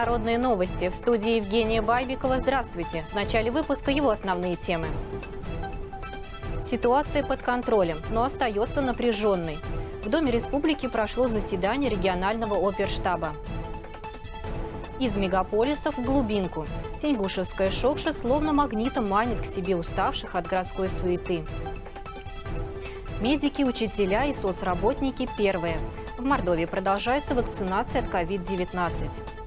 эфире «Народные новости». В студии Евгения Байбикова. Здравствуйте. В начале выпуска его основные темы. Ситуация под контролем, но остается напряженной. В Доме республики прошло заседание регионального оперштаба. Из мегаполисов в глубинку. Тенгушевская шокша словно магнитом манит к себе уставших от городской суеты. Медики, учителя и соцработники первые. В Мордовии продолжается вакцинация от COVID-19.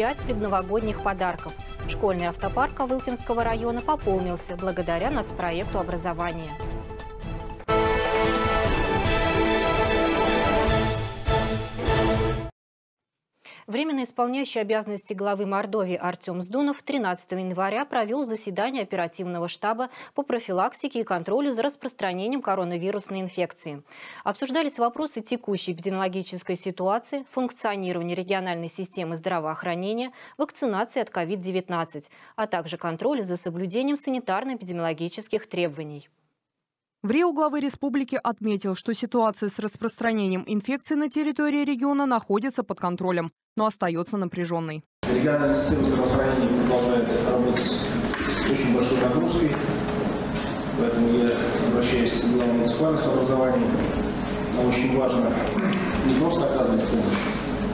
Пять предновогодних подарков. Школьный автопарк Ковылкинского района пополнился благодаря нацпроекту образования. Временно исполняющий обязанности главы Мордовии Артем Сдунов 13 января провел заседание оперативного штаба по профилактике и контролю за распространением коронавирусной инфекции. Обсуждались вопросы текущей эпидемиологической ситуации, функционирования региональной системы здравоохранения, вакцинации от COVID-19, а также контроля за соблюдением санитарно-эпидемиологических требований. В Рио главы республики отметил, что ситуация с распространением инфекции на территории региона находится под контролем, но остается напряженной. Региональная система здравоохранения продолжает работать с очень большой нагрузкой, поэтому я обращаюсь к главам муниципальных образований. Нам очень важно не просто оказывать помощь,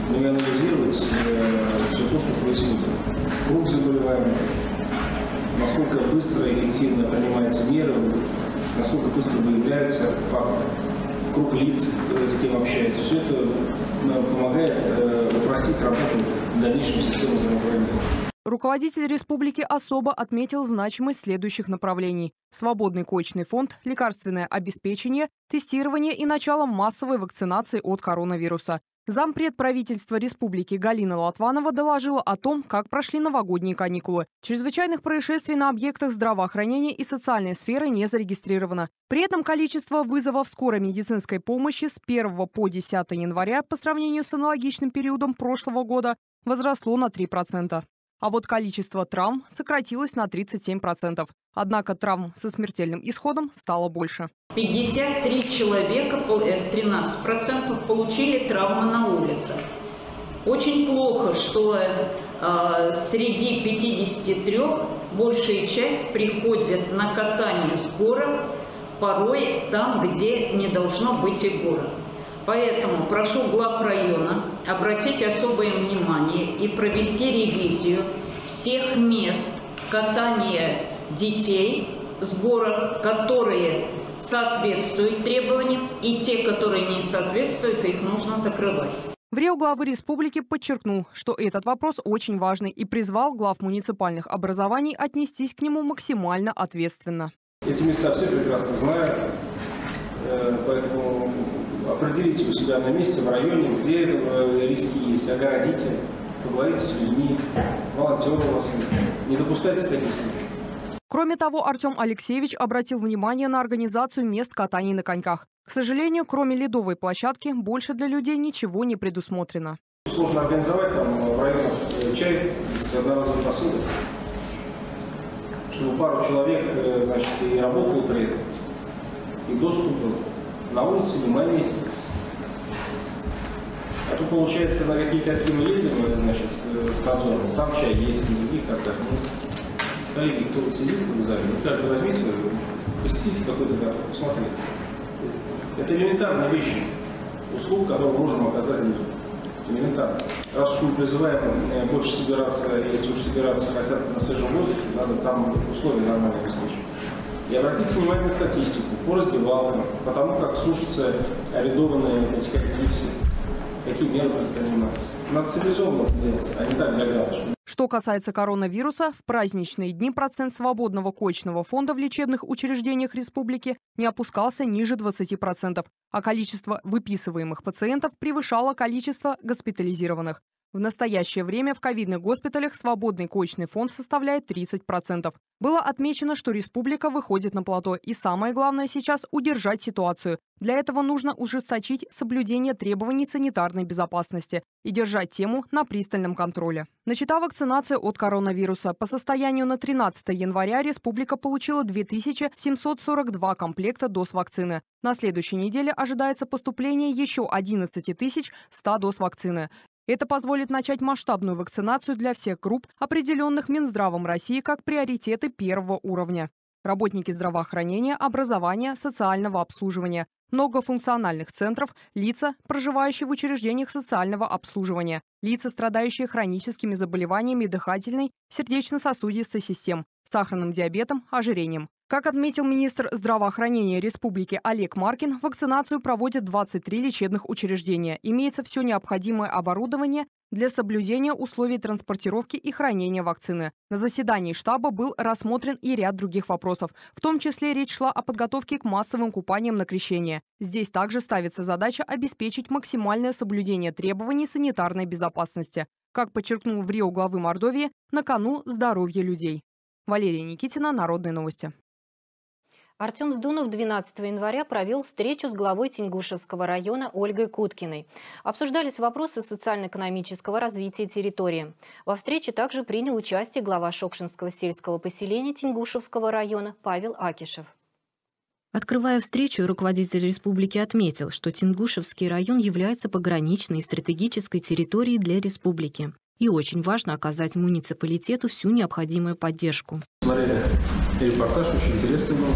но и анализировать э, все то, что происходит. Круг заболеваний, насколько быстро и эффективно принимаются меры, насколько быстро выявляются факты, круг лиц, э, с кем общается. Все это помогает э, упростить работу дальнейшей системы здравоохранения. Руководитель республики особо отметил значимость следующих направлений. Свободный коечный фонд, лекарственное обеспечение, тестирование и начало массовой вакцинации от коронавируса. Зампред правительства республики Галина Латванова доложила о том, как прошли новогодние каникулы. Чрезвычайных происшествий на объектах здравоохранения и социальной сферы не зарегистрировано. При этом количество вызовов скорой медицинской помощи с 1 по 10 января по сравнению с аналогичным периодом прошлого года возросло на 3%. А вот количество травм сократилось на 37%. Однако травм со смертельным исходом стало больше. 53 человека, 13% э, получили травмы на улицах. Очень плохо, что э, среди 53 большая часть приходит на катание с горок, порой там, где не должно быть и город. Поэтому прошу глав района обратить особое внимание и провести ревизию всех мест катания детей с горок, которые соответствуют требованиям, и те, которые не соответствуют, их нужно закрывать. В Рио главы республики подчеркнул, что этот вопрос очень важный и призвал глав муниципальных образований отнестись к нему максимально ответственно. Эти места все прекрасно знают, э, поэтому определите у себя на месте, в районе, где риски есть, огородите, поговорите с людьми, волонтеры у вас есть. Не допускайте таких случаев. Кроме того, Артем Алексеевич обратил внимание на организацию мест катаний на коньках. К сожалению, кроме ледовой площадки, больше для людей ничего не предусмотрено. Сложно организовать там в районах э, чай с одноразовой посуды, чтобы пару человек э, значит, и работало при этом, и доступ был на улице не месяц. А тут получается на какие-то мы ездим, значит, э, с надзором, там чай есть, никаких контактов нет. Коллеги, кто вот сидит в зале, вы каждый возьмите, посетите какой-то кафе, посмотрите. Это элементарные вещи, услуг, которые можем оказать людям. Элементарно. Раз уж мы призываем э, больше собираться, если уж собираться хотят на свежем воздухе, надо там условия нормальные обеспечить. И обратите внимание на статистику по раздевалкам, по тому, как сушатся арендованные эти все, какие меры предпринимаются. Надо цивилизованно делать, а не так для галочки. Что касается коронавируса, в праздничные дни процент свободного коечного фонда в лечебных учреждениях республики не опускался ниже 20%, а количество выписываемых пациентов превышало количество госпитализированных. В настоящее время в ковидных госпиталях свободный коечный фонд составляет 30%. Было отмечено, что республика выходит на плато, и самое главное сейчас – удержать ситуацию. Для этого нужно ужесточить соблюдение требований санитарной безопасности и держать тему на пристальном контроле. Начата вакцинация от коронавируса. По состоянию на 13 января республика получила 2742 комплекта доз вакцины. На следующей неделе ожидается поступление еще 11 100 доз вакцины. Это позволит начать масштабную вакцинацию для всех групп, определенных Минздравом России как приоритеты первого уровня. Работники здравоохранения, образования, социального обслуживания, многофункциональных центров, лица, проживающие в учреждениях социального обслуживания, лица, страдающие хроническими заболеваниями дыхательной, сердечно-сосудистой систем, сахарным диабетом, ожирением. Как отметил министр здравоохранения республики Олег Маркин, вакцинацию проводят 23 лечебных учреждения. Имеется все необходимое оборудование для соблюдения условий транспортировки и хранения вакцины. На заседании штаба был рассмотрен и ряд других вопросов. В том числе речь шла о подготовке к массовым купаниям на крещение. Здесь также ставится задача обеспечить максимальное соблюдение требований санитарной безопасности. Как подчеркнул в Рио главы Мордовии, на кону здоровье людей. Валерия Никитина, Народные новости. Артем Сдунов 12 января провел встречу с главой Тенгушевского района Ольгой Куткиной. Обсуждались вопросы социально-экономического развития территории. Во встрече также принял участие глава Шокшинского сельского поселения Тенгушевского района Павел Акишев. Открывая встречу, руководитель республики отметил, что Тенгушевский район является пограничной и стратегической территорией для республики. И очень важно оказать муниципалитету всю необходимую поддержку. Смотрели репортаж, очень интересный был.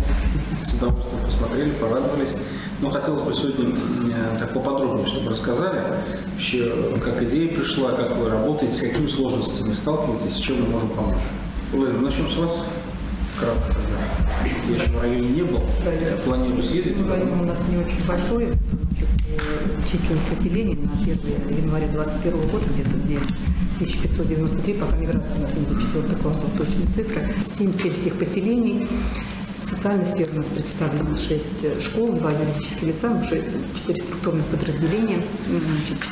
С удовольствием посмотрели, порадовались. Но хотелось бы сегодня так поподробнее, чтобы рассказали вообще, как идея пришла, как вы работаете, с какими сложностями сталкиваетесь, с чем мы можем помочь. Владимир, начнем с вас. Кратко. Я еще в районе не был. Да, я планирую съездить. Ну, район у нас не очень большой. Численность населения на 1 января 2021 года где-то где 1593, пока у нас не до 4 класса, точные цифры. 7 сельских поселений. Социальной сфере у нас представлено 6 школ, 2 юридических лица, 4 структурных подразделения, 4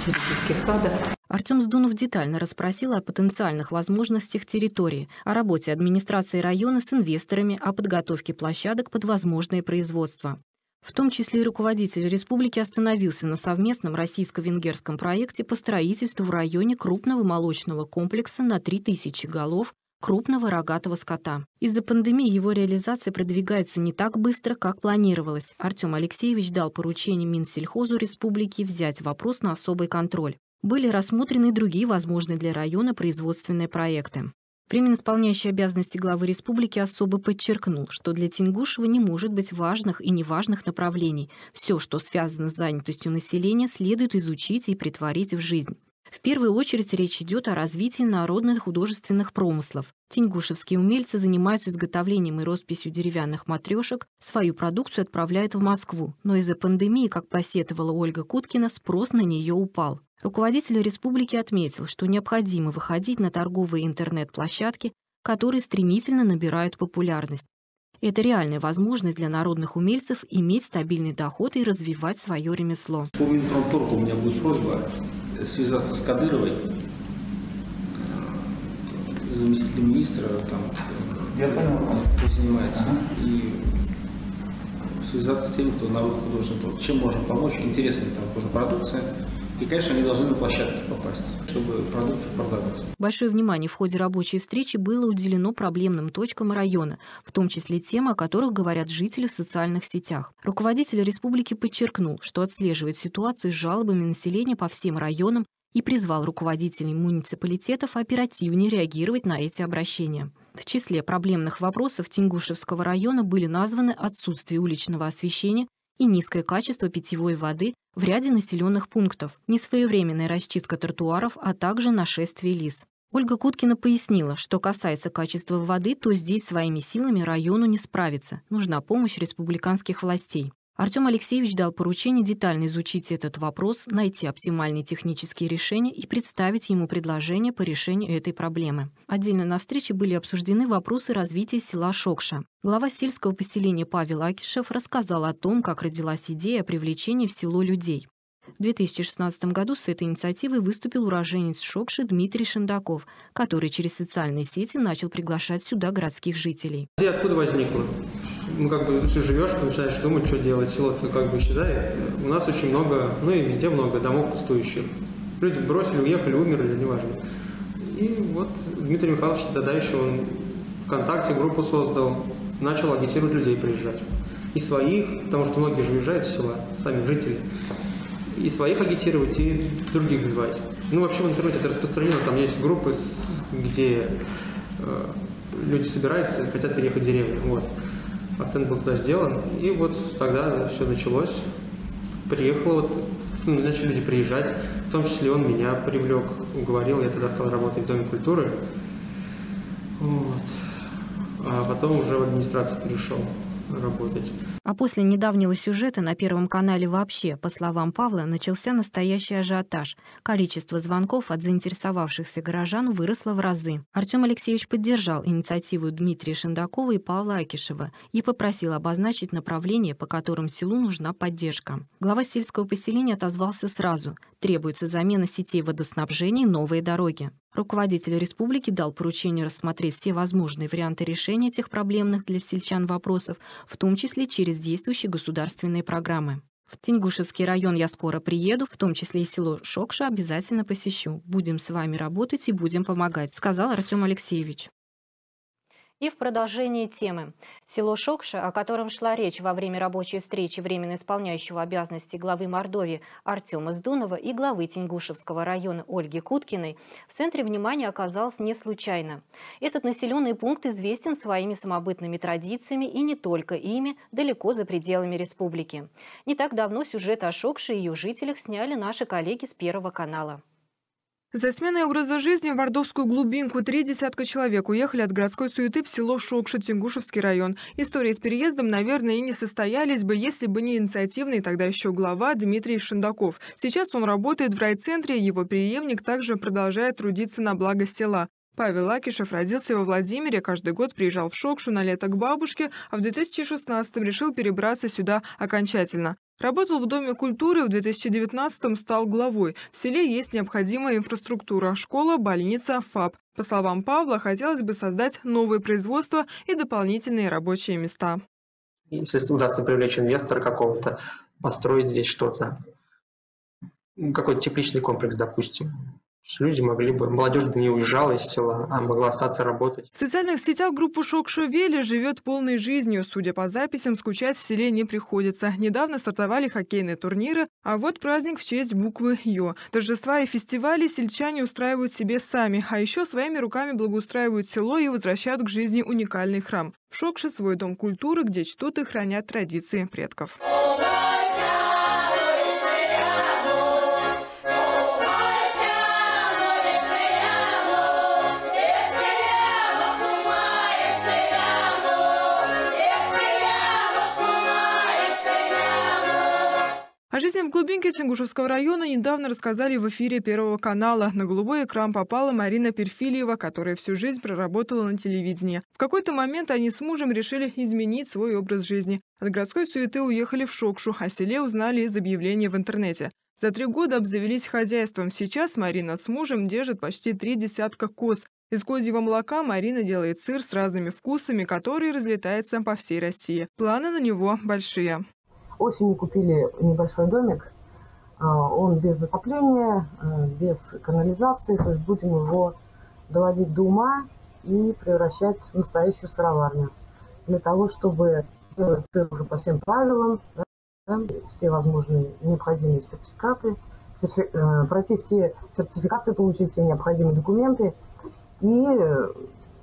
детских сада. Артем Сдунов детально расспросил о потенциальных возможностях территории, о работе администрации района с инвесторами, о подготовке площадок под возможное производство. В том числе и руководитель республики остановился на совместном российско-венгерском проекте по строительству в районе крупного молочного комплекса на 3000 голов крупного рогатого скота. Из-за пандемии его реализация продвигается не так быстро, как планировалось. Артем Алексеевич дал поручение Минсельхозу республики взять вопрос на особый контроль. Были рассмотрены другие возможные для района производственные проекты. Временно исполняющий обязанности главы республики особо подчеркнул, что для Тенгушева не может быть важных и неважных направлений. Все, что связано с занятостью населения, следует изучить и притворить в жизнь. В первую очередь речь идет о развитии народных художественных промыслов. Тенгушевские умельцы занимаются изготовлением и росписью деревянных матрешек, свою продукцию отправляют в Москву, но из-за пандемии, как посетовала Ольга Куткина, спрос на нее упал. Руководитель республики отметил, что необходимо выходить на торговые интернет-площадки, которые стремительно набирают популярность. Это реальная возможность для народных умельцев иметь стабильный доход и развивать свое ремесло. По у меня будет просьба связаться с Кадыровой, заместителем министра, там, Я кто занимается, ага. и связаться с теми, кто народный художественный Чем можем помочь? Интересная там тоже продукция и, конечно, они должны на площадки попасть, чтобы продукцию продавать. Большое внимание в ходе рабочей встречи было уделено проблемным точкам района, в том числе тем, о которых говорят жители в социальных сетях. Руководитель республики подчеркнул, что отслеживает ситуацию с жалобами населения по всем районам и призвал руководителей муниципалитетов оперативнее реагировать на эти обращения. В числе проблемных вопросов Тенгушевского района были названы отсутствие уличного освещения и низкое качество питьевой воды в ряде населенных пунктов, несвоевременная расчистка тротуаров, а также нашествие лис. Ольга Куткина пояснила, что касается качества воды, то здесь своими силами району не справиться. Нужна помощь республиканских властей. Артем Алексеевич дал поручение детально изучить этот вопрос, найти оптимальные технические решения и представить ему предложение по решению этой проблемы. Отдельно на встрече были обсуждены вопросы развития села Шокша. Глава сельского поселения Павел Акишев рассказал о том, как родилась идея о привлечении в село людей. В 2016 году с этой инициативой выступил уроженец Шокши Дмитрий Шендаков, который через социальные сети начал приглашать сюда городских жителей. Откуда возникло? Ну, как бы ты живешь, начинаешь думать, что делать, село ну, как бы исчезает. У нас очень много, ну и везде много домов пустующих. Люди бросили, уехали, умерли, неважно. И вот Дмитрий Михайлович тогда еще он ВКонтакте группу создал, начал агитировать людей приезжать. И своих, потому что многие же уезжают в села, сами жители. и своих агитировать, и других звать. Ну, вообще в интернете это распространено, там есть группы, где э, люди собираются хотят переехать в деревню. Вот. Акцент был туда сделан, и вот тогда все началось. Приехало, вот, ну, начали люди приезжать, в том числе он меня привлек, уговорил, я тогда стал работать в Доме культуры. Вот. А потом уже в администрацию перешел работать. А после недавнего сюжета на Первом канале вообще, по словам Павла, начался настоящий ажиотаж. Количество звонков от заинтересовавшихся горожан выросло в разы. Артем Алексеевич поддержал инициативу Дмитрия Шендакова и Павла Акишева и попросил обозначить направление, по которым селу нужна поддержка. Глава сельского поселения отозвался сразу. Требуется замена сетей водоснабжения и новые дороги. Руководитель республики дал поручение рассмотреть все возможные варианты решения этих проблемных для сельчан вопросов, в том числе через действующие государственные программы. В Тенгушевский район я скоро приеду, в том числе и село Шокша обязательно посещу. Будем с вами работать и будем помогать, сказал Артем Алексеевич. И в продолжении темы. Село Шокша, о котором шла речь во время рабочей встречи временно исполняющего обязанности главы Мордовии Артема Сдунова и главы Тенгушевского района Ольги Куткиной, в центре внимания оказалось не случайно. Этот населенный пункт известен своими самобытными традициями и не только ими, далеко за пределами республики. Не так давно сюжет о Шокше и ее жителях сняли наши коллеги с Первого канала. За сменой образа жизни в мордовскую глубинку три десятка человек уехали от городской суеты в село Шокша, Тенгушевский район. Истории с переездом, наверное, и не состоялись бы, если бы не инициативный тогда еще глава Дмитрий Шендаков. Сейчас он работает в райцентре, его преемник также продолжает трудиться на благо села. Павел Акишев родился во Владимире, каждый год приезжал в Шокшу на лето к бабушке, а в 2016 решил перебраться сюда окончательно. Работал в Доме культуры, в 2019-м стал главой. В селе есть необходимая инфраструктура – школа, больница, ФАП. По словам Павла, хотелось бы создать новые производства и дополнительные рабочие места. Если удастся привлечь инвестора какого-то, построить здесь что-то, какой-то тепличный комплекс, допустим, люди могли бы, молодежь бы не уезжала из села, а могла остаться работать. В социальных сетях группа «Шок Шовели» живет полной жизнью. Судя по записям, скучать в селе не приходится. Недавно стартовали хоккейные турниры, а вот праздник в честь буквы «Ё». Торжества и фестивали сельчане устраивают себе сами, а еще своими руками благоустраивают село и возвращают к жизни уникальный храм. В Шокше свой дом культуры, где чтут и хранят традиции предков. О жизни в глубинке Тенгушевского района недавно рассказали в эфире Первого канала. На голубой экран попала Марина Перфильева, которая всю жизнь проработала на телевидении. В какой-то момент они с мужем решили изменить свой образ жизни. От городской суеты уехали в Шокшу, о селе узнали из объявлений в интернете. За три года обзавелись хозяйством. Сейчас Марина с мужем держит почти три десятка коз. Из козьего молока Марина делает сыр с разными вкусами, который разлетается по всей России. Планы на него большие. Осенью купили небольшой домик. А, он без отопления, а, без канализации. То есть будем его доводить до ума и превращать в настоящую сыроварню. Для того, чтобы делать сыр уже по всем правилам, да, все возможные необходимые сертификаты, сертифи, э, пройти все сертификации, получить все необходимые документы. И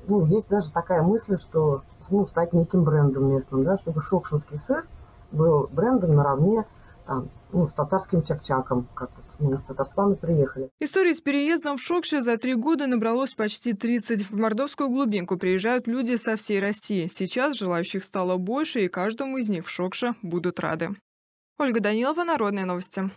ну, есть даже такая мысль, что ну, стать неким брендом местным, да, чтобы шокшинский сыр был брендом наравне там, ну, с татарским чакчаком, как вот мы из Татарстана приехали. Истории с переездом в Шокше за три года набралось почти 30. В мордовскую глубинку приезжают люди со всей России. Сейчас желающих стало больше, и каждому из них в Шокше будут рады. Ольга Данилова, Народные новости.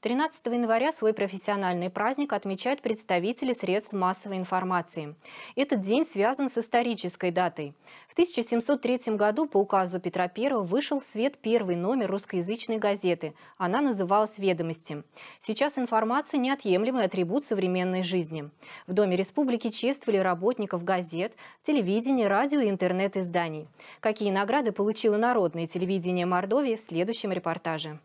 13 января свой профессиональный праздник отмечают представители средств массовой информации. Этот день связан с исторической датой. В 1703 году по указу Петра I вышел в свет первый номер русскоязычной газеты. Она называлась «Ведомости». Сейчас информация – неотъемлемый атрибут современной жизни. В Доме Республики чествовали работников газет, телевидения, радио и интернет-изданий. Какие награды получило народное телевидение Мордовии в следующем репортаже.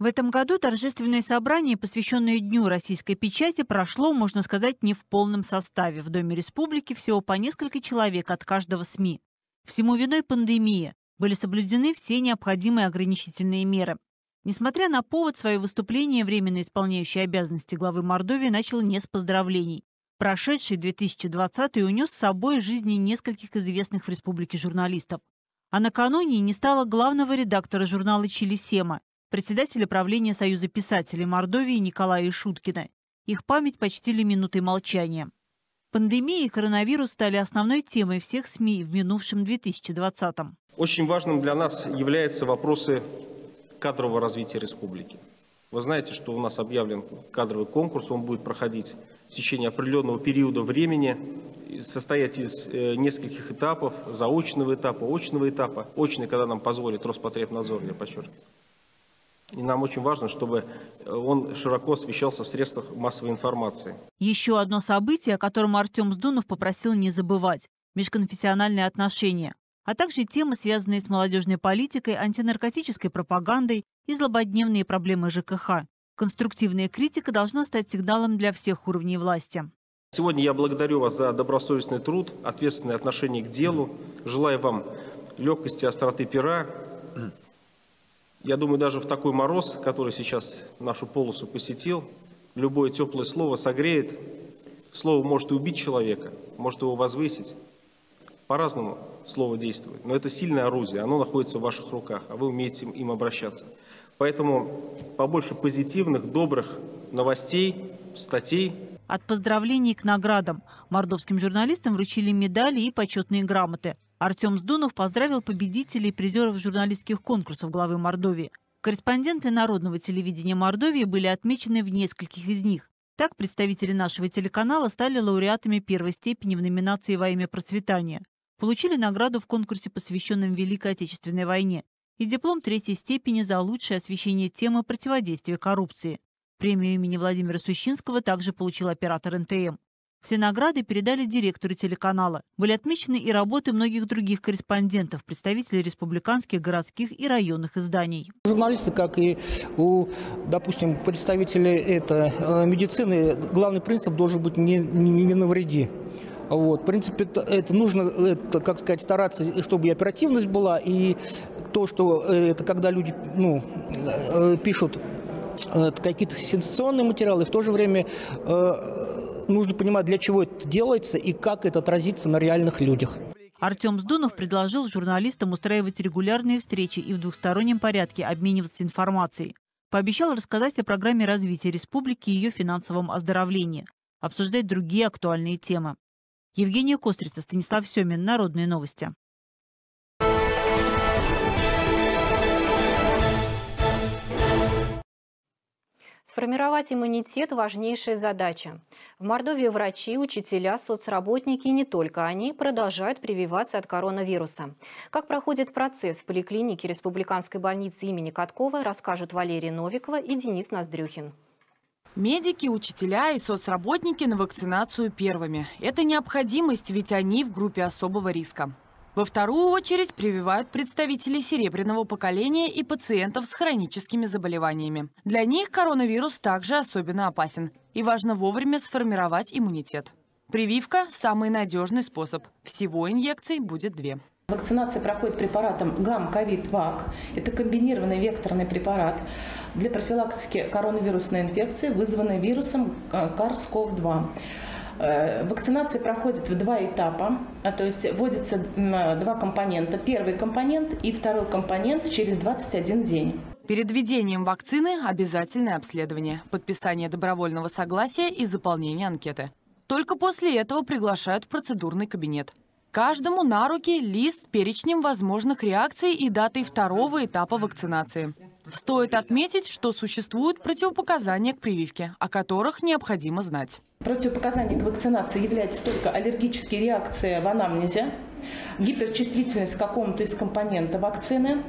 В этом году торжественное собрание, посвященное Дню российской печати, прошло, можно сказать, не в полном составе. В Доме республики всего по несколько человек от каждого СМИ. Всему виной пандемия. Были соблюдены все необходимые ограничительные меры. Несмотря на повод, свое выступление временно исполняющий обязанности главы Мордовии начал не с поздравлений. Прошедший 2020 унес с собой жизни нескольких известных в республике журналистов. А накануне не стало главного редактора журнала «Чили Сема», председателя правления Союза писателей Мордовии Николая Шуткина. Их память почтили минутой молчания. Пандемия и коронавирус стали основной темой всех СМИ в минувшем 2020-м. Очень важным для нас являются вопросы кадрового развития республики. Вы знаете, что у нас объявлен кадровый конкурс, он будет проходить в течение определенного периода времени, состоять из э, нескольких этапов, заочного этапа, очного этапа. Очный, когда нам позволит Роспотребнадзор, я подчеркиваю. И нам очень важно, чтобы э, он широко освещался в средствах массовой информации. Еще одно событие, о котором Артем Сдунов попросил не забывать – межконфессиональные отношения, а также темы, связанные с молодежной политикой, антинаркотической пропагандой и злободневные проблемы ЖКХ. Конструктивная критика должна стать сигналом для всех уровней власти. Сегодня я благодарю вас за добросовестный труд, ответственное отношение к делу. Желаю вам легкости, остроты пера, я думаю, даже в такой мороз, который сейчас нашу полосу посетил, любое теплое слово согреет. Слово может и убить человека, может его возвысить. По-разному слово действует, но это сильное орудие, оно находится в ваших руках, а вы умеете им обращаться. Поэтому побольше позитивных, добрых новостей, статей. От поздравлений к наградам. Мордовским журналистам вручили медали и почетные грамоты. Артем Сдунов поздравил победителей и призеров журналистских конкурсов главы Мордовии. Корреспонденты Народного телевидения Мордовии были отмечены в нескольких из них. Так, представители нашего телеканала стали лауреатами первой степени в номинации «Во имя процветания». Получили награду в конкурсе, посвященном Великой Отечественной войне, и диплом третьей степени за лучшее освещение темы противодействия коррупции. Премию имени Владимира Сущинского также получил оператор НТМ. Все награды передали директору телеканала. Были отмечены и работы многих других корреспондентов, представителей республиканских, городских и районных изданий. Журналисты, как и у, допустим, представителей это, э, медицины, главный принцип должен быть не, не, не навреди. Вот. В принципе, это, нужно, это, как сказать, стараться, чтобы и оперативность была, и то, что э, это когда люди ну, э, пишут какие-то сенсационные материалы, в то же время нужно понимать, для чего это делается и как это отразится на реальных людях. Артем Сдунов предложил журналистам устраивать регулярные встречи и в двухстороннем порядке обмениваться информацией. Пообещал рассказать о программе развития республики и ее финансовом оздоровлении, обсуждать другие актуальные темы. Евгения Кострица, Станислав Семин, Народные новости. Сформировать иммунитет – важнейшая задача. В Мордовии врачи, учителя, соцработники и не только они продолжают прививаться от коронавируса. Как проходит процесс в поликлинике Республиканской больницы имени Каткова, расскажут Валерия Новикова и Денис Ноздрюхин. Медики, учителя и соцработники на вакцинацию первыми. Это необходимость, ведь они в группе особого риска. Во вторую очередь прививают представителей серебряного поколения и пациентов с хроническими заболеваниями. Для них коронавирус также особенно опасен. И важно вовремя сформировать иммунитет. Прививка – самый надежный способ. Всего инъекций будет две. Вакцинация проходит препаратом ГАМ-ковид-ВАК. Это комбинированный векторный препарат для профилактики коронавирусной инфекции, вызванной вирусом SARS-CoV-2. Э, вакцинация проходит в два этапа, а, то есть вводятся два компонента. Первый компонент и второй компонент через 21 день. Перед введением вакцины обязательное обследование, подписание добровольного согласия и заполнение анкеты. Только после этого приглашают в процедурный кабинет. Каждому на руки лист с перечнем возможных реакций и датой второго этапа вакцинации. Стоит отметить, что существуют противопоказания к прививке, о которых необходимо знать. Противопоказанием к вакцинации является только аллергические реакции в анамнезе, гиперчувствительность к какому-то из компонентов вакцины,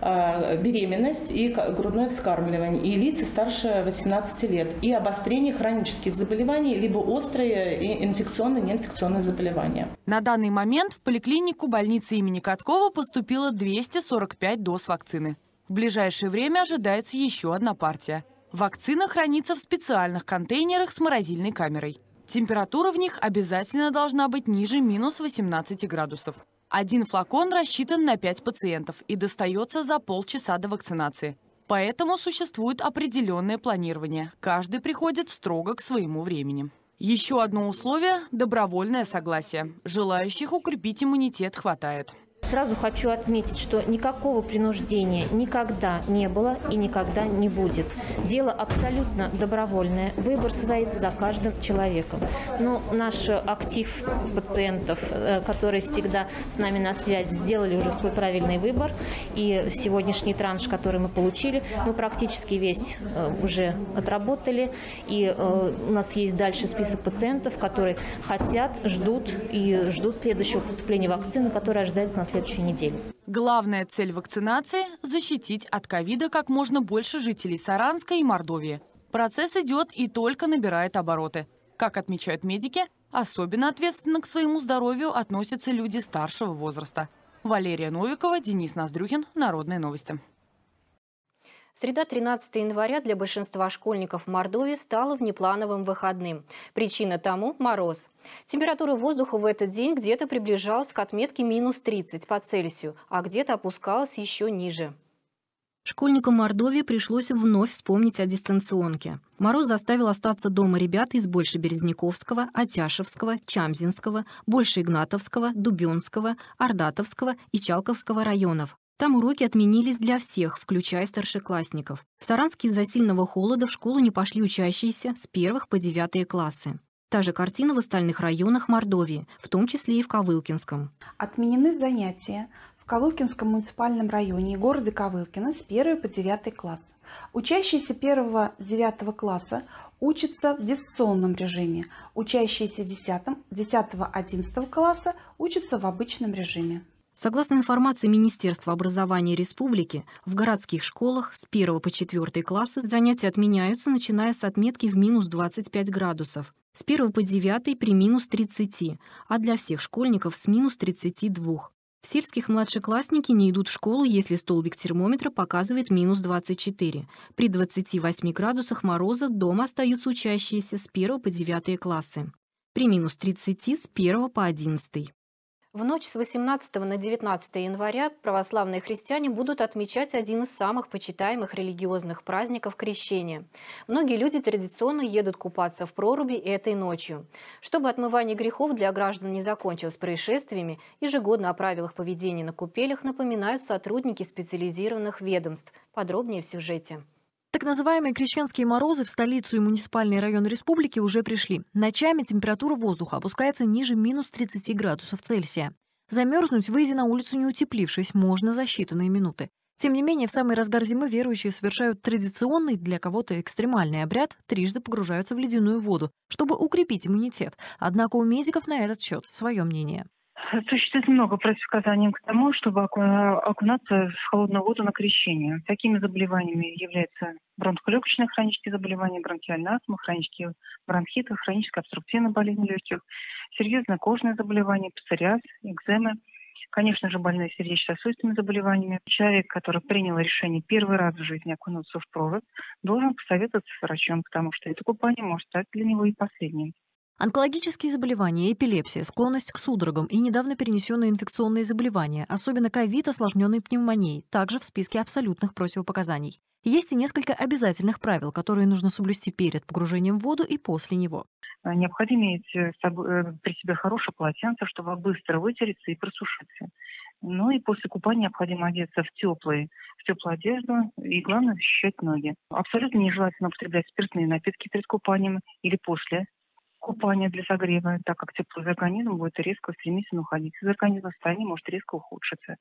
а, беременность и грудное вскармливание, и лица старше 18 лет, и обострение хронических заболеваний, либо острые и инфекционные, неинфекционные заболевания. На данный момент в поликлинику больницы имени Каткова поступило 245 доз вакцины. В ближайшее время ожидается еще одна партия. Вакцина хранится в специальных контейнерах с морозильной камерой. Температура в них обязательно должна быть ниже минус 18 градусов. Один флакон рассчитан на 5 пациентов и достается за полчаса до вакцинации. Поэтому существует определенное планирование. Каждый приходит строго к своему времени. Еще одно условие – добровольное согласие. Желающих укрепить иммунитет хватает. Сразу хочу отметить, что никакого принуждения никогда не было и никогда не будет. Дело абсолютно добровольное. Выбор стоит за каждым человеком. Но наш актив пациентов, э, которые всегда с нами на связи, сделали уже свой правильный выбор. И сегодняшний транш, который мы получили, мы практически весь э, уже отработали. И э, у нас есть дальше список пациентов, которые хотят, ждут и ждут следующего поступления вакцины, которая ожидается на следующий следующей неделе. Главная цель вакцинации – защитить от ковида как можно больше жителей Саранска и Мордовии. Процесс идет и только набирает обороты. Как отмечают медики, особенно ответственно к своему здоровью относятся люди старшего возраста. Валерия Новикова, Денис Ноздрюхин. Народные новости. Среда 13 января для большинства школьников Мордовии стала внеплановым выходным. Причина тому – мороз. Температура воздуха в этот день где-то приближалась к отметке минус 30 по Цельсию, а где-то опускалась еще ниже. Школьникам Мордовии пришлось вновь вспомнить о дистанционке. Мороз заставил остаться дома ребят из Большеберезняковского, Атяшевского, Чамзинского, Большеигнатовского, Дубенского, Ордатовского и Чалковского районов. Там уроки отменились для всех, включая старшеклассников. В Саранске из-за сильного холода в школу не пошли учащиеся с первых по девятые классы. Та же картина в остальных районах Мордовии, в том числе и в Ковылкинском. Отменены занятия в Ковылкинском муниципальном районе и городе Ковылкино с 1 по 9 класс. Учащиеся 1-9 класса учатся в дистанционном режиме. Учащиеся 10-11 класса учатся в обычном режиме. Согласно информации Министерства образования Республики, в городских школах с 1 по 4 классы занятия отменяются, начиная с отметки в минус 25 градусов, с 1 по 9 при минус 30, а для всех школьников с минус 32. В сельских младшеклассники не идут в школу, если столбик термометра показывает минус 24. При 28 градусах мороза дома остаются учащиеся с 1 по 9 классы. При минус 30 с 1 по 11. В ночь с 18 на 19 января православные христиане будут отмечать один из самых почитаемых религиозных праздников – Крещения. Многие люди традиционно едут купаться в проруби этой ночью. Чтобы отмывание грехов для граждан не закончилось происшествиями, ежегодно о правилах поведения на купелях напоминают сотрудники специализированных ведомств. Подробнее в сюжете. Так называемые крещенские морозы в столицу и муниципальные районы республики уже пришли. Ночами температура воздуха опускается ниже минус 30 градусов Цельсия. Замерзнуть, выйдя на улицу не утеплившись, можно за считанные минуты. Тем не менее, в самый разгар зимы верующие совершают традиционный, для кого-то экстремальный обряд, трижды погружаются в ледяную воду, чтобы укрепить иммунитет. Однако у медиков на этот счет свое мнение. Существует много противопоказаний к тому, чтобы окунаться в холодную воду на крещение. Такими заболеваниями являются бронхолегочные хронические заболевания, бронхиальная астма, хронические бронхиты, хроническая обструктивная болезнь легких, серьезные кожные заболевания, псориаз, экземы, конечно же, больные сердечно-сосудистыми заболеваниями. Человек, который принял решение первый раз в жизни окунуться в прорубь, должен посоветоваться с врачом, потому что это купание может стать для него и последним. Онкологические заболевания, эпилепсия, склонность к судорогам и недавно перенесенные инфекционные заболевания, особенно ковид, осложненный пневмонией, также в списке абсолютных противопоказаний. Есть и несколько обязательных правил, которые нужно соблюсти перед погружением в воду и после него. Э, необходимо иметь э, при себе хорошее полотенце, чтобы быстро вытереться и просушиться. Ну и после купания необходимо одеться в теплые, в теплую одежду и, главное, защищать ноги. Абсолютно нежелательно употреблять спиртные напитки перед купанием или после купание для согрева, так как тепло из организма будет резко стремительно уходить из организма, состояние может резко ухудшиться.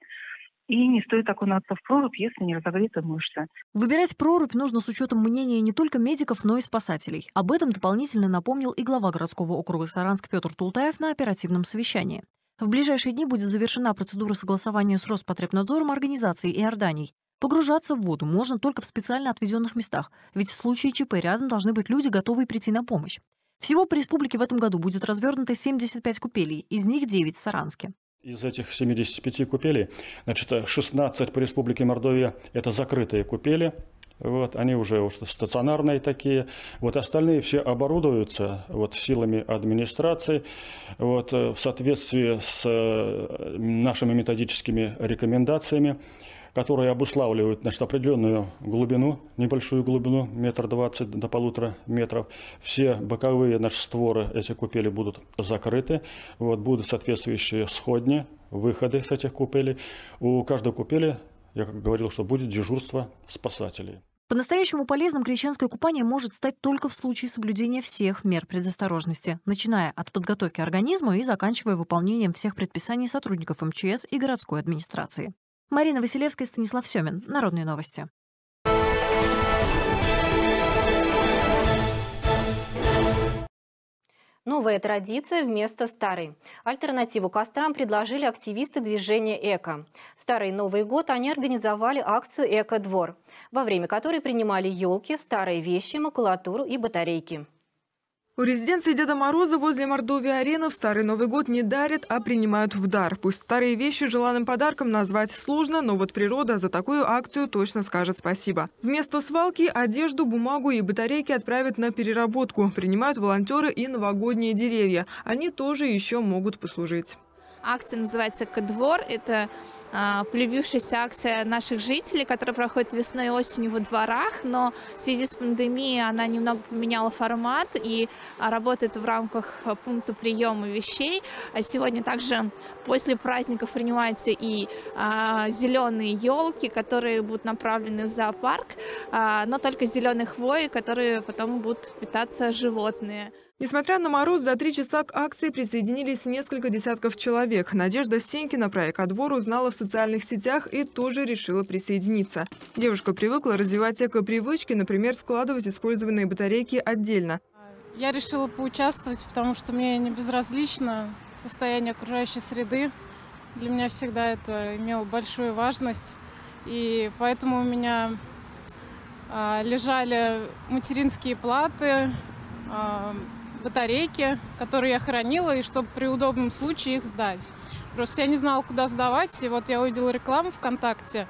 И не стоит окунаться в прорубь, если не разогреты мышцы. Выбирать прорубь нужно с учетом мнения не только медиков, но и спасателей. Об этом дополнительно напомнил и глава городского округа Саранск Петр Тултаев на оперативном совещании. В ближайшие дни будет завершена процедура согласования с Роспотребнадзором организаций и Орданий. Погружаться в воду можно только в специально отведенных местах, ведь в случае ЧП рядом должны быть люди, готовые прийти на помощь. Всего по республике в этом году будет развернуто 75 купелей, из них 9 в Саранске. Из этих 75 купелей, значит, 16 по республике Мордовия – это закрытые купели, вот, они уже вот, стационарные такие. Вот остальные все оборудуются вот, силами администрации вот, в соответствии с э, нашими методическими рекомендациями. Которые обуславливают значит, определенную глубину, небольшую глубину, метр двадцать до полутора метров. Все боковые значит, створы эти купели будут закрыты. Вот, будут соответствующие сходни, выходы с этих купелей. У каждой купели, я говорил, что будет дежурство спасателей. По-настоящему полезным крещенское купание может стать только в случае соблюдения всех мер предосторожности, начиная от подготовки организма и заканчивая выполнением всех предписаний сотрудников МЧС и городской администрации. Марина Василевская, Станислав Семин. Народные новости. Новая традиция вместо старой. Альтернативу кострам предложили активисты движения «Эко». В Старый Новый год они организовали акцию «Эко-двор», во время которой принимали елки, старые вещи, макулатуру и батарейки. У резиденции Деда Мороза возле Мордовии-арены в Старый Новый год не дарят, а принимают в дар. Пусть старые вещи желанным подарком назвать сложно, но вот природа за такую акцию точно скажет спасибо. Вместо свалки одежду, бумагу и батарейки отправят на переработку. Принимают волонтеры и новогодние деревья. Они тоже еще могут послужить. Акция называется «Кодвор». Это а, полюбившаяся акция наших жителей, которая проходит весной и осенью во дворах, но в связи с пандемией она немного поменяла формат и работает в рамках пункта приема вещей. А сегодня также после праздников принимаются и а, зеленые елки, которые будут направлены в зоопарк, а, но только зеленые хвои, которые потом будут питаться животные. Несмотря на мороз, за три часа к акции присоединились несколько десятков человек. Надежда Стенькина про экодвор узнала в социальных сетях и тоже решила присоединиться. Девушка привыкла развивать эко-привычки, например, складывать использованные батарейки отдельно. Я решила поучаствовать, потому что мне не безразлично состояние окружающей среды. Для меня всегда это имело большую важность. И поэтому у меня а, лежали материнские платы, а, батарейки, которые я хранила, и чтобы при удобном случае их сдать. Просто я не знала, куда сдавать, и вот я увидела рекламу ВКонтакте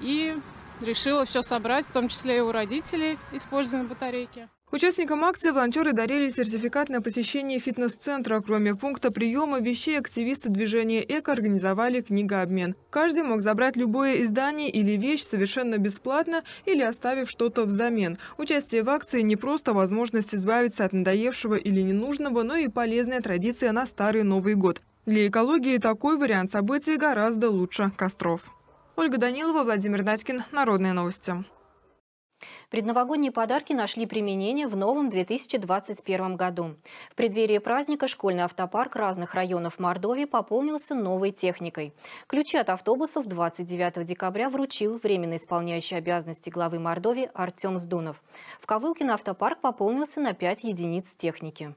и решила все собрать, в том числе и у родителей использованные батарейки. Участникам акции волонтеры дарили сертификат на посещение фитнес-центра. Кроме пункта приема вещей, активисты движения «Эко» организовали книгообмен. Каждый мог забрать любое издание или вещь совершенно бесплатно или оставив что-то взамен. Участие в акции не просто возможность избавиться от надоевшего или ненужного, но и полезная традиция на Старый Новый год. Для экологии такой вариант событий гораздо лучше костров. Ольга Данилова, Владимир Надькин. Народные новости. Предновогодние подарки нашли применение в новом 2021 году. В преддверии праздника школьный автопарк разных районов Мордовии пополнился новой техникой. Ключи от автобусов 29 декабря вручил временно исполняющий обязанности главы Мордовии Артем Сдунов. В Ковылкино автопарк пополнился на 5 единиц техники.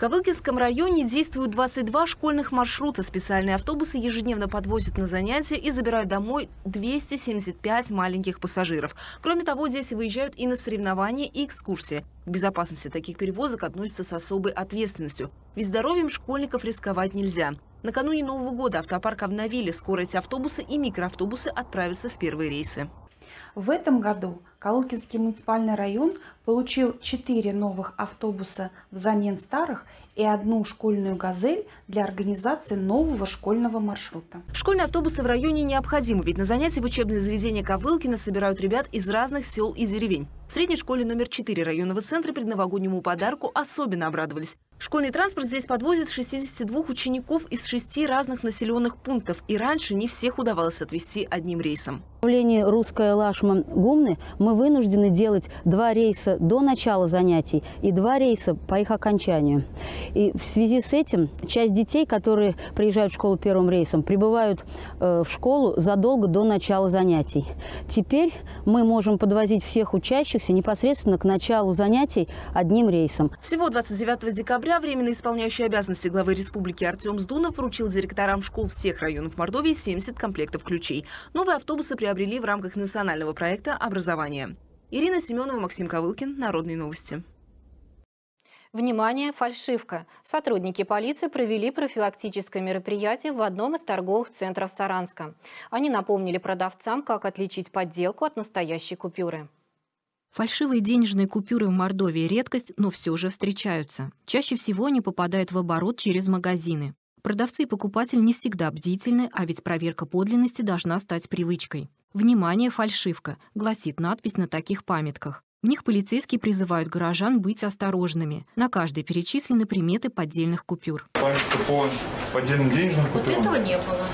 Ковылкинском районе действуют 22 школьных маршрута. Специальные автобусы ежедневно подвозят на занятия и забирают домой 275 маленьких пассажиров. Кроме того, дети выезжают и на соревнования и экскурсии. К безопасности таких перевозок относятся с особой ответственностью. Ведь здоровьем школьников рисковать нельзя. Накануне Нового года автопарк обновили. Скоро эти автобусы и микроавтобусы отправятся в первые рейсы. В этом году Калугинский муниципальный район получил 4 новых автобуса взамен старых и одну школьную «Газель» для организации нового школьного маршрута. Школьные автобусы в районе необходимы, ведь на занятия в учебные заведения Ковылкина собирают ребят из разных сел и деревень. В средней школе номер 4 районного центра предновогоднему подарку особенно обрадовались. Школьный транспорт здесь подвозит 62 учеников из шести разных населенных пунктов, и раньше не всех удавалось отвезти одним рейсом. Направлении Русская Лашма Гумны мы вынуждены делать два рейса до начала занятий и два рейса по их окончанию. И в связи с этим часть детей, которые приезжают в школу первым рейсом, прибывают э, в школу задолго до начала занятий. Теперь мы можем подвозить всех учащихся непосредственно к началу занятий одним рейсом. Всего 29 декабря временно исполняющий обязанности главы республики Артем Сдунов вручил директорам школ всех районов Мордовии 70 комплектов ключей. Новые автобусы при приобрели в рамках национального проекта «Образование». Ирина Семенова, Максим Ковылкин. Народные новости. Внимание, фальшивка. Сотрудники полиции провели профилактическое мероприятие в одном из торговых центров Саранска. Они напомнили продавцам, как отличить подделку от настоящей купюры. Фальшивые денежные купюры в Мордовии – редкость, но все же встречаются. Чаще всего они попадают в оборот через магазины. Продавцы и покупатель не всегда бдительны, а ведь проверка подлинности должна стать привычкой. «Внимание, фальшивка!» — гласит надпись на таких памятках. В них полицейские призывают горожан быть осторожными. На каждой перечислены приметы поддельных купюр. Памятка по поддельным денежным купюрам. Вот этого не было.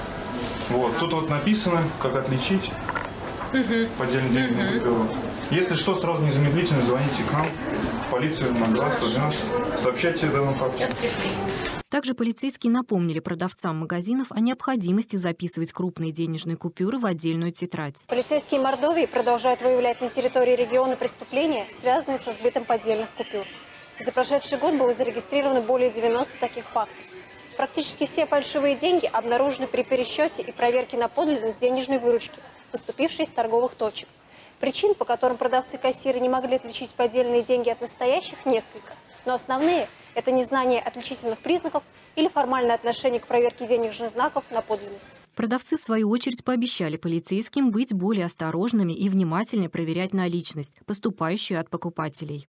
Вот, тут вот написано, как отличить Угу. поддельные денежные Мгм. купюры. Если что, сразу незамедлительно звоните к нам, в полицию на 212, сообщайте о данном факте. Также полицейские напомнили продавцам магазинов о необходимости записывать крупные денежные купюры в отдельную тетрадь. Полицейские Мордовии продолжают выявлять на территории региона преступления, связанные со сбытом поддельных купюр. За прошедший год было зарегистрировано более 90 таких фактов. Практически все фальшивые деньги обнаружены при пересчете и проверке на подлинность денежной выручки, поступившей из торговых точек. Причин, по которым продавцы-кассиры не могли отличить поддельные деньги от настоящих, несколько. Но основные – это незнание отличительных признаков или формальное отношение к проверке денежных знаков на подлинность. Продавцы, в свою очередь, пообещали полицейским быть более осторожными и внимательнее проверять наличность, поступающую от покупателей.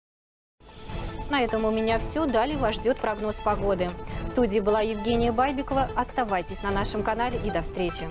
На этом у меня все. Далее вас ждет прогноз погоды. В студии была Евгения Байбикова. Оставайтесь на нашем канале и до встречи.